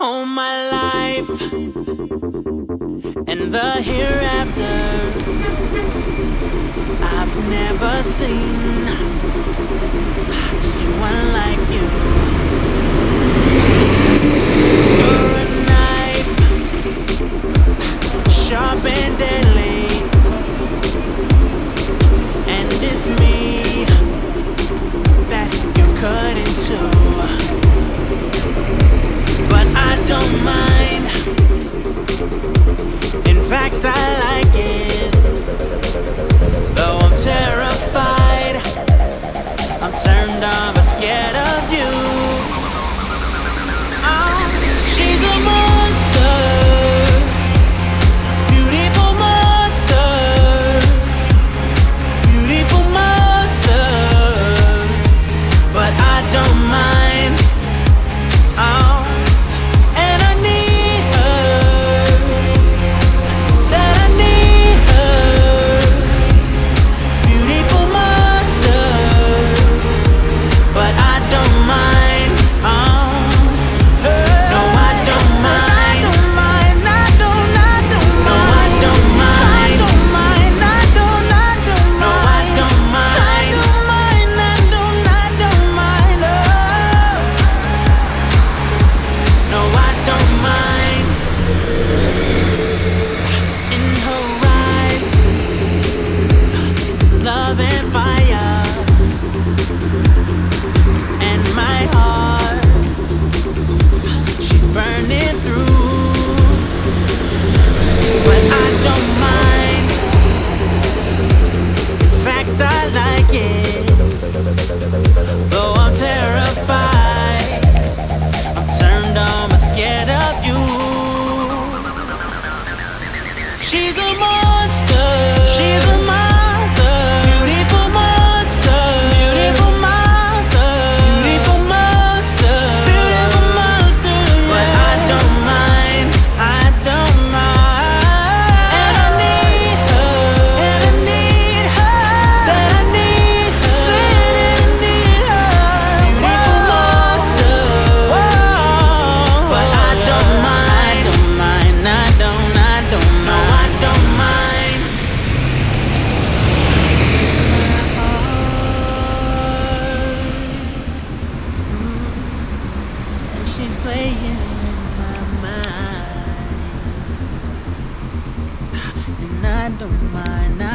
All my life and the hereafter, I've never seen someone like you. You're a knife, sharp and deadly, and it's me. don't mind.